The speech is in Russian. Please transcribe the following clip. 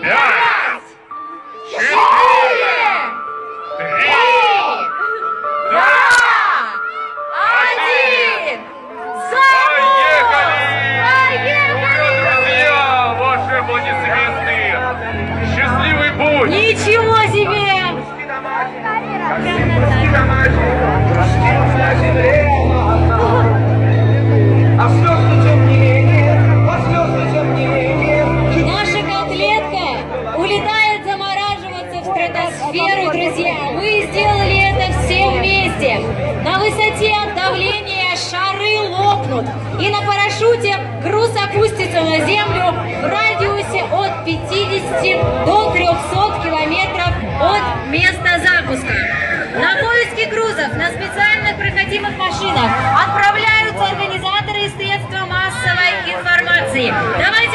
пять, четыре, три, два, один. Поехали! Друзья, ваши аплодисменты! Счастливый путь! Ничего себе! Спасибо, спасибо, спасибо. друзья, мы а сделали это все вместе. На высоте от давления шары лопнут, и на парашюте груз опустится на землю в радиусе от 50 до 300 километров от места запуска. На поиски грузов на специальных проходимых машинах отправляются организаторы и средства массовой информации. Давайте